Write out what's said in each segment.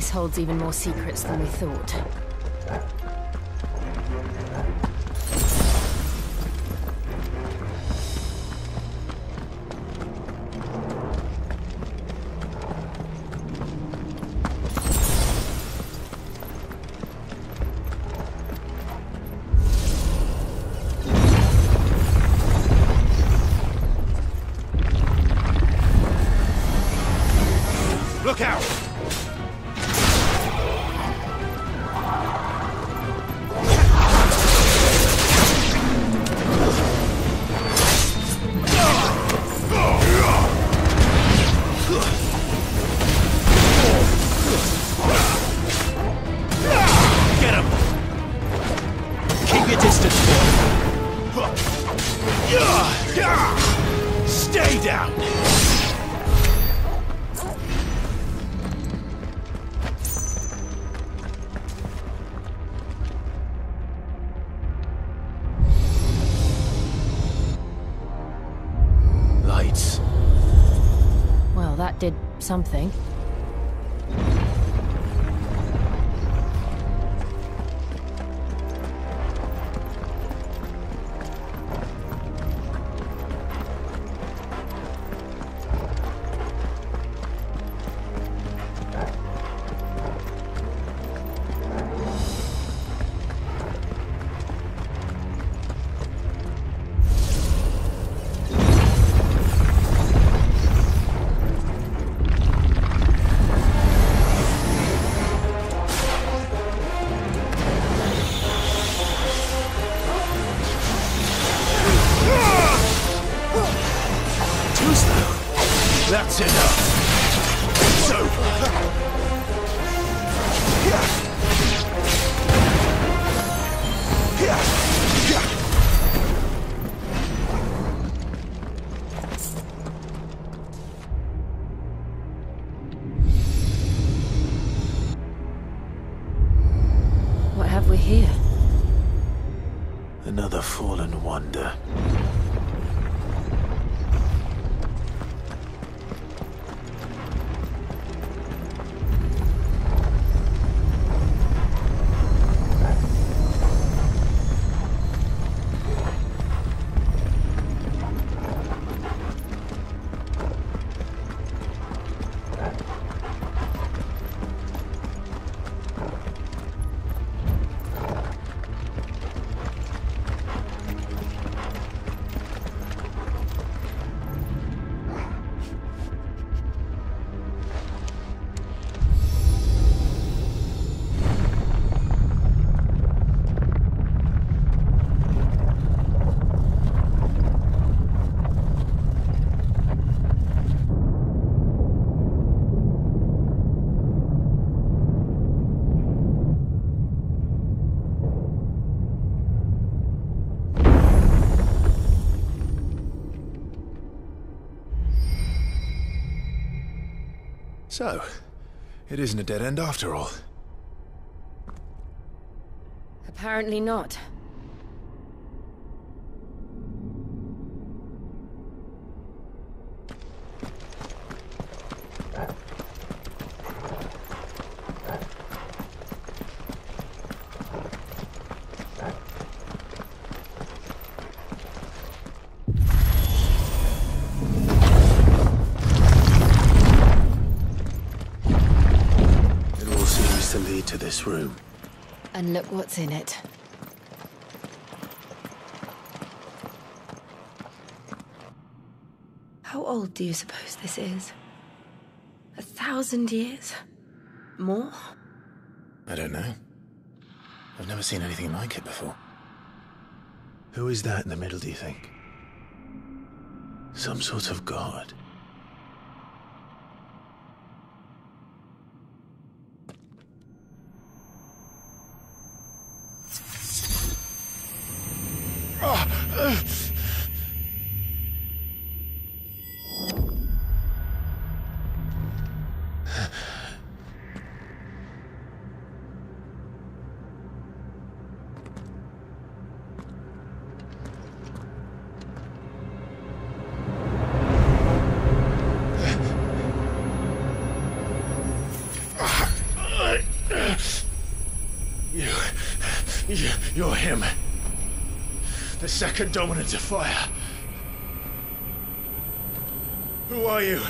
place holds even more secrets than we thought. Look out! Something. Another fallen wonder. So, it isn't a dead end after all. Apparently not. What's in it. How old do you suppose this is? A thousand years? More? I don't know. I've never seen anything like it before. Who is that in the middle, do you think? Some sort of god. Uh, second dominant of fire. Who are you?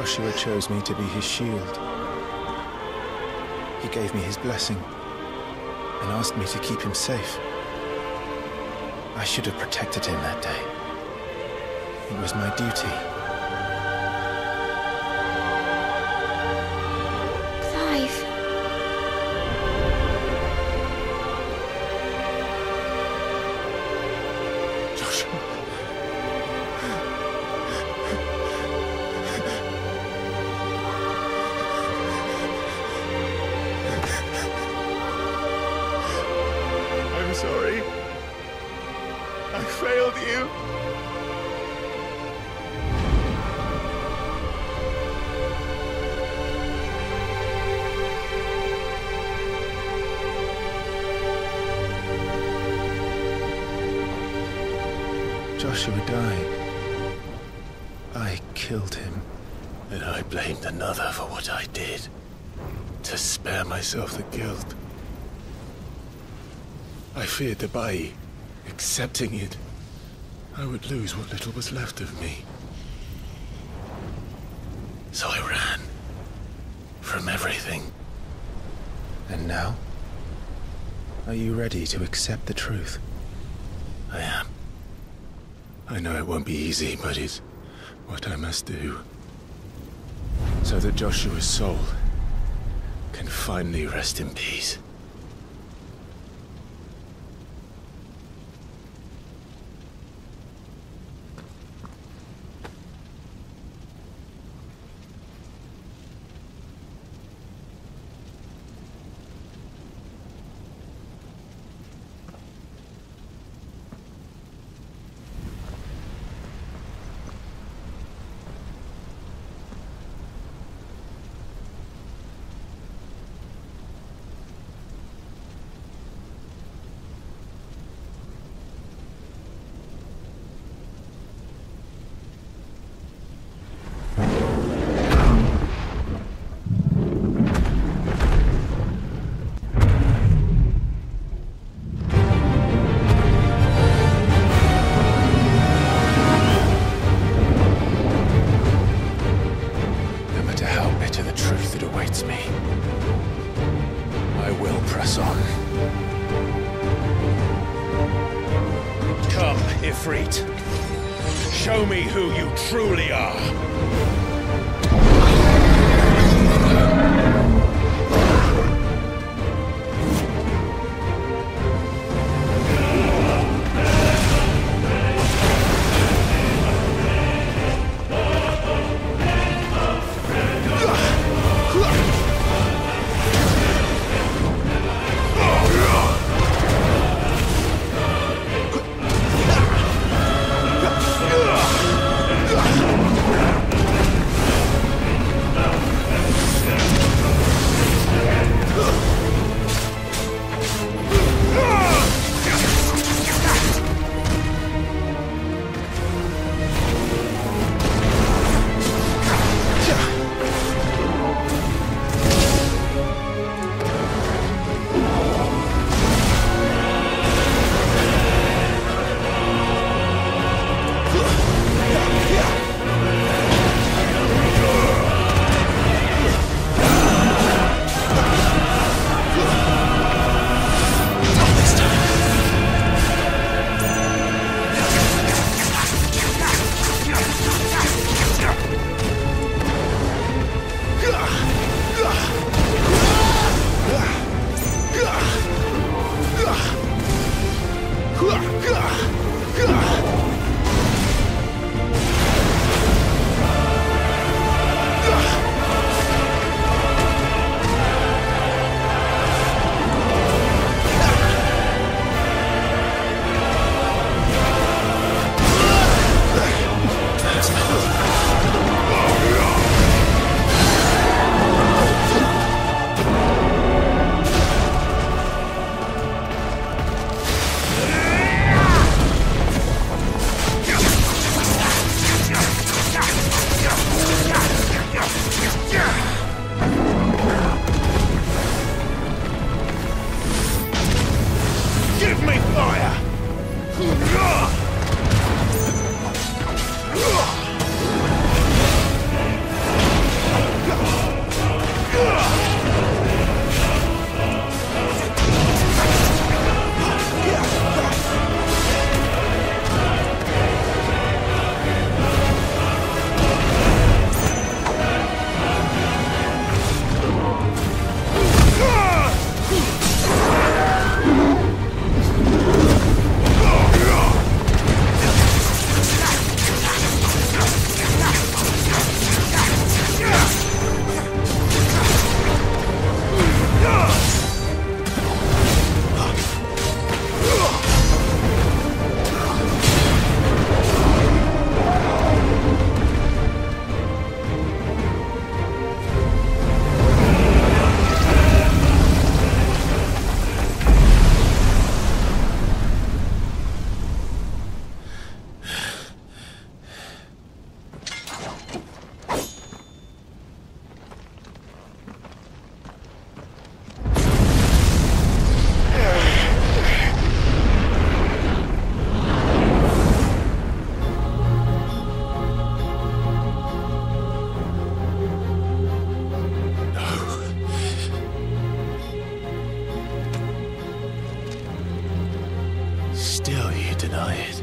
Joshua chose me to be his shield. He gave me his blessing and asked me to keep him safe. I should have protected him that day. It was my duty. Joshua died. I killed him. And I blamed another for what I did. To spare myself the guilt. I feared that by accepting it, I would lose what little was left of me. So I ran. From everything. And now? Are you ready to accept the truth? I am. I know it won't be easy, but it's what I must do. So that Joshua's soul can finally rest in peace. Still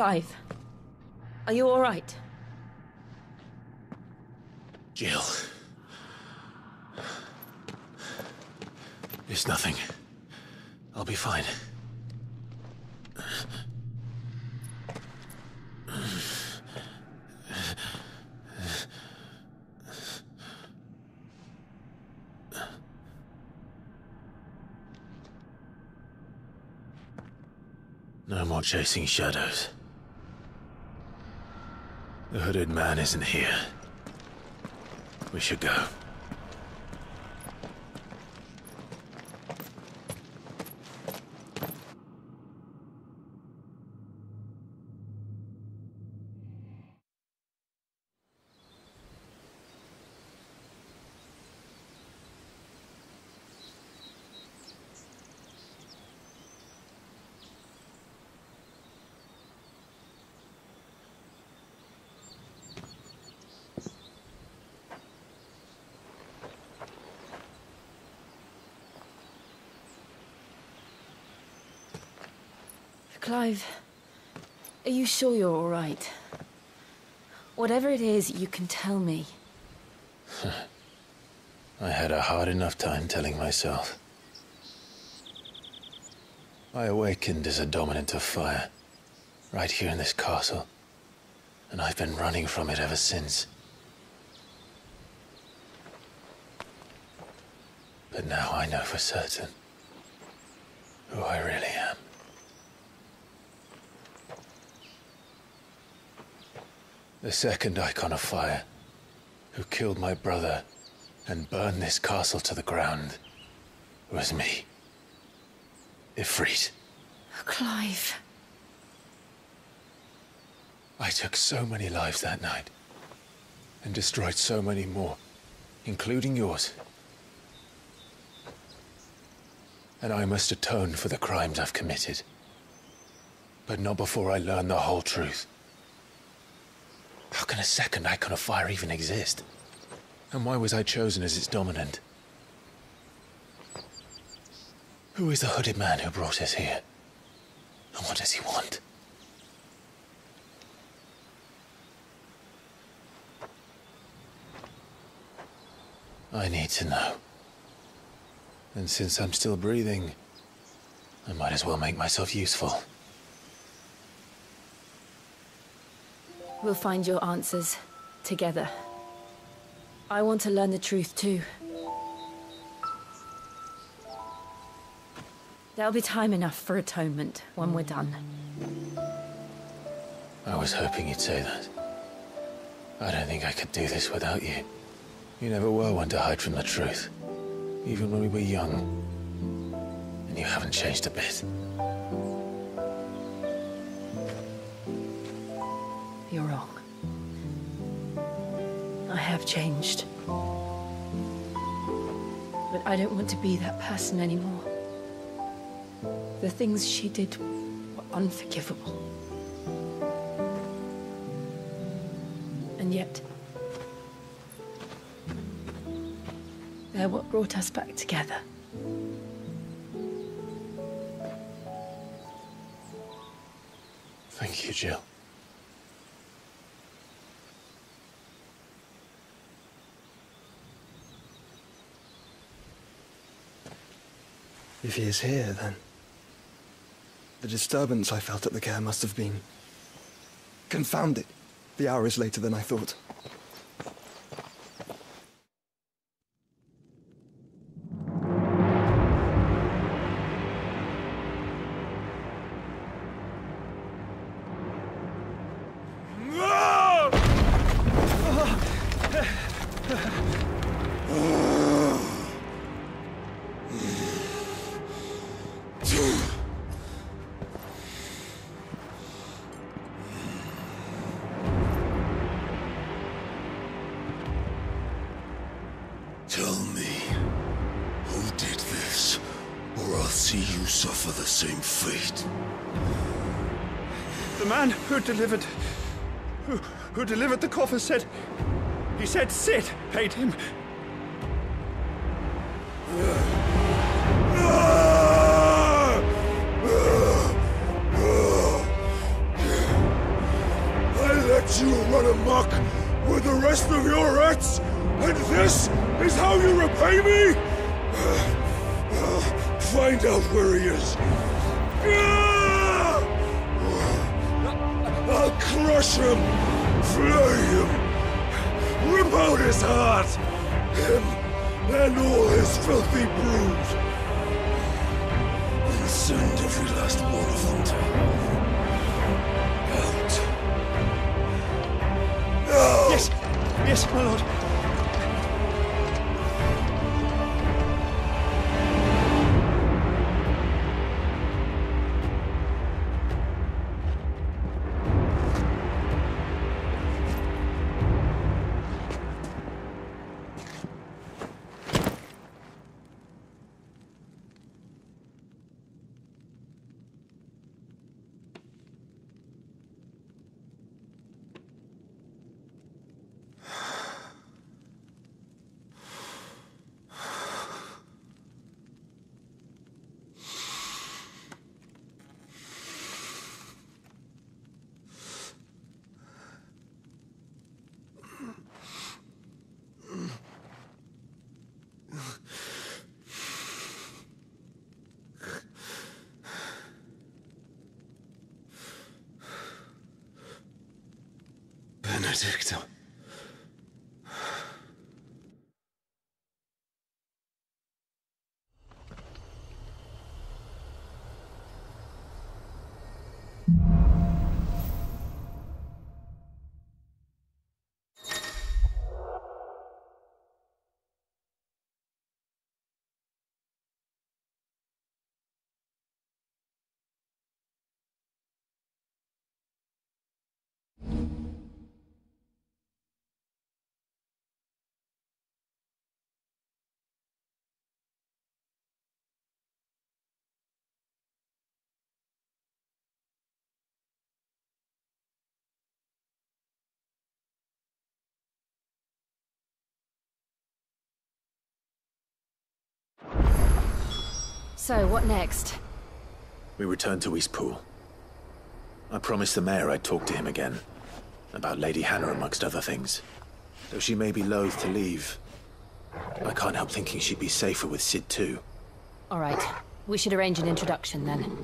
Clive, are you all right? Jill. It's nothing. I'll be fine. No more chasing shadows. The hooded man isn't here. We should go. Clive, are you sure you're all right? Whatever it is, you can tell me. I had a hard enough time telling myself. I awakened as a dominant of fire, right here in this castle, and I've been running from it ever since. But now I know for certain who I really am. The second Eikon of fire, who killed my brother and burned this castle to the ground, was me. Ifrit. Clive. I took so many lives that night, and destroyed so many more, including yours. And I must atone for the crimes I've committed. But not before I learn the whole truth. How can a second Eikon of fire even exist? And why was I chosen as its dominant? Who is the hooded man who brought us here? And what does he want? I need to know. And since I'm still breathing, I might as well make myself useful. We'll find your answers together. I want to learn the truth too. There'll be time enough for atonement when we're done. I was hoping you'd say that. I don't think I could do this without you. You never were one to hide from the truth. Even when we were young. And you haven't changed a bit. I have changed. But I don't want to be that person anymore. The things she did were unforgivable. And yet, they're what brought us back together. Thank you, Jill. If he is here, then the disturbance I felt at the care must have been confounded. The hour is later than I thought. The same fate. The man who delivered. who, who delivered the coffer said. He said Sid paid him. I let you run amok with the rest of your rats, and this is how you repay me? Out where he is. I'll crush him, flay him, rip out his heart, him and all his filthy brood, and send every last one of them to. Out. No! Yes, yes, my lord. Perfecto. So, what next? We returned to Eastpool. I promised the mayor I'd talk to him again. About Lady Hannah, amongst other things. Though she may be loath to leave, I can't help thinking she'd be safer with Sid too. All right. We should arrange an introduction then.